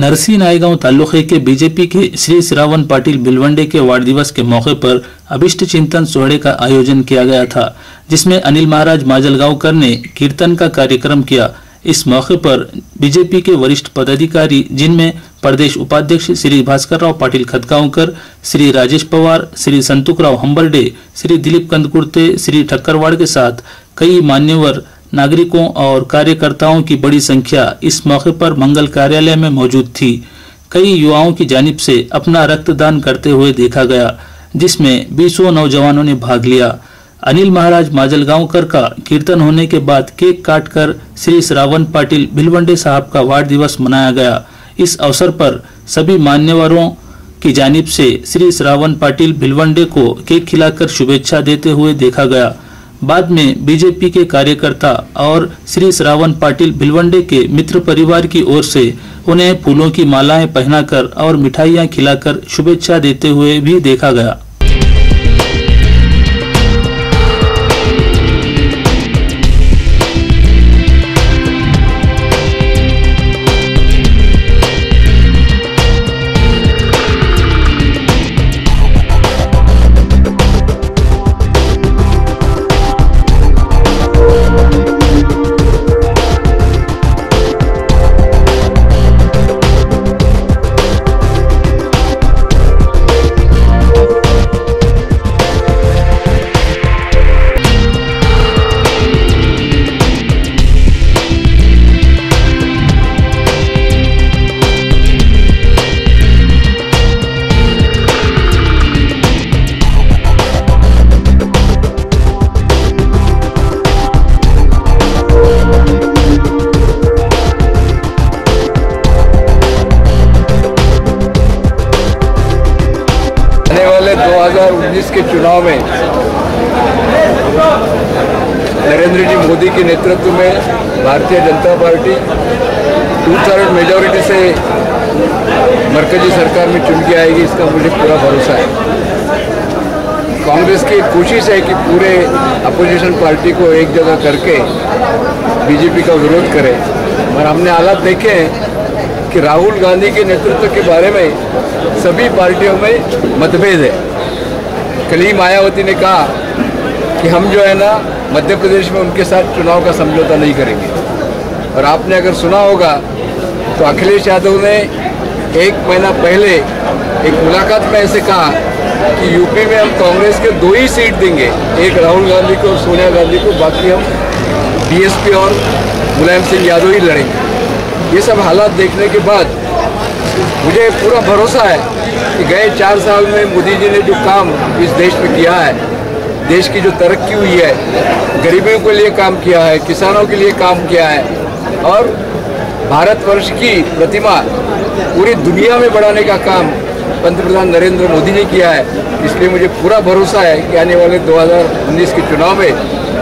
नरसी नायगांव तालुके के बीजेपी के श्री श्रावण पाटिल भिलवंडे के वार्ड दिवस के मौके पर अभिष्ट चिंतन सोहड़े का आयोजन किया गया था, जिसमें अनिल महाराज माजलगांवकर ने कीर्तन का कार्यक्रम किया। इस मौके पर बीजेपी के वरिष्ठ पदाधिकारी, जिनमें प्रदेश उपाध्यक्ष श्री भास्कर राव पाटिल खतगांवकर श्री राजेश पवार, श्री संतुक राव हम्बरडे श्री दिलीप कंदकुर्ते, श्री ठक्करवाड़ के साथ कई मान्यवर नागरिकों और कार्यकर्ताओं की बड़ी संख्या इस मौके पर मंगल कार्यालय में मौजूद थी। कई युवाओं की जानिब से अपना रक्तदान करते हुए देखा गया, जिसमें बीसों नौजवानों ने भाग लिया। अनिल महाराज माजलगांवकर का कीर्तन होने के बाद केक काटकर श्री श्रावण पाटिल भिलवंडे साहब का वार्ड दिवस मनाया गया। इस अवसर पर सभी मान्यवरों की जानिब से श्री श्रावण पाटिल भिलवंडे को केक खिलाकर शुभेच्छा देते हुए देखा गया। बाद में बीजेपी के कार्यकर्ता और श्री श्रावण पाटिल भिलवंडे के मित्र परिवार की ओर से उन्हें फूलों की मालाएँ पहनाकर और मिठाइयाँ खिलाकर शुभेच्छा देते हुए भी देखा गया। 2019 के चुनाव में नरेंद्र जी मोदी के नेतृत्व में Bharatiya Janata party to third majority से मरकजी सरकार में चुन के आएगी, इसका मुझे पूरा भरोसा है। कांग्रेस की कोशिश है कि पूरे अपोजिशन पार्टी को एक जगह करके बीजेपी का विरोध करे। और हमने हालात देखे हैं कि राहुल गांधी के नेतृत्व के बारे में सभी पार्टियों में मतभेद है। कल मायावती ने कहा कि हम जो है ना, मध्य प्रदेश में उनके साथ चुनाव का समझौता नहीं करेंगे। और आपने अगर सुना होगा तो अखिलेश यादव ने एक महीना पहले एक मुलाकात में ऐसे कहा कि यूपी में हम कांग्रेस के दो ही सीट देंगे, एक राहुल गांधी को और सोनिया गांधी को, बाकी हम बीएसपी और मुलायम सिंह यादव ही लड़ेंगे। ये सब हालात देखने के बाद मुझे पूरा भरोसा है कि गए चार साल में मोदी जी ने जो काम इस देश में किया है, देश की जो तरक्की हुई है, गरीबों के लिए काम किया है, किसानों के लिए काम किया है, और भारतवर्ष की प्रतिमा पूरी दुनिया में बढ़ाने का काम पंतप्रधान नरेंद्र मोदी ने किया है, इसलिए मुझे पूरा भरोसा है कि आने वाले 2019 के चुनाव में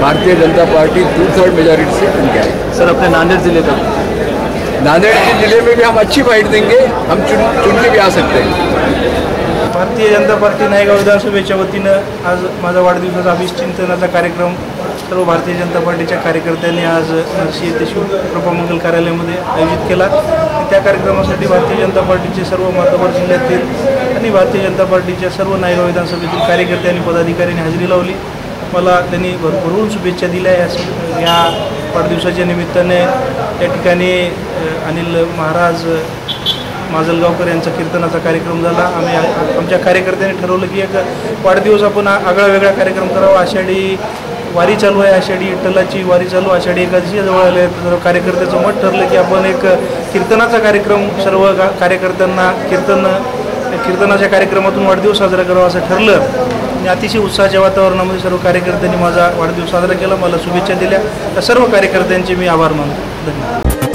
Bharatiya Janata party to third majority से के आएगी। सर, अपने नांदेड़ ज़िले का नांदेड़ के जिले में भी हम अच्छी फाइट देंगे हम चुन चुन के भी आ सकते हैं। भारतीय जनता पार्टी नायगाव विधानसभेच्या वतीनं आज माझा वाढदिवसाचा अभिष्टचिंतनाचा कार्यक्रम सर्व भारतीय जनता पार्टीच्या कार्यकर्त्यांनी आज नरसी येथे शिवकृपा कार्यालयामध्ये आयोजित केला. त्या कार्यक्रमासाठी भारतीय जनता पार्टीचे सर्व मातबर जिल्ह्यातील आणि भारतीय जनता पार्टीच्या सर्व नायगाव विधानसभेतील कार्यकर्त्यांनी आणि पदाधिकाऱ्यांनी हजेरी लावली. मला त्यांनी भरभरून शुभेच्छा दिल्या या या वाढदिवसाच्या निमित्ताने या ठिकाणी अनिल महाराज माजलगावकर यांचा कीर्तनाचा कार्यक्रम झाला. आम्ही आमच्या कार्यकर्त्यांनी ठरवलं की एक वाढदिवस आपण आगळा वेगळा कार्यक्रम करावा. आषाढी वारी चालू आहे. आषाढी विठ्ठलाची वारी चालू. आषाढी एकादशी जवळ आले सर्व कार्यकर्त्याचं मत ठरलं की आपण एक कीर्तनाचा कार्यक्रम सर्व कार्यकर्त्यांना कीर्तन कीर्तनाच्या कार्यक्रमातून वाढदिवस साजरा करावा असं ठरलं. आणि अतिशय उत्साहाच्या वातावरणामध्ये सर्व कार्यकर्त्यांनी माझा वाढदिवस साजरा केला मला शुभेच्छा दिल्या. त्या सर्व कार्यकर्त्यांचे मी आभार मानतो. धन्यवाद.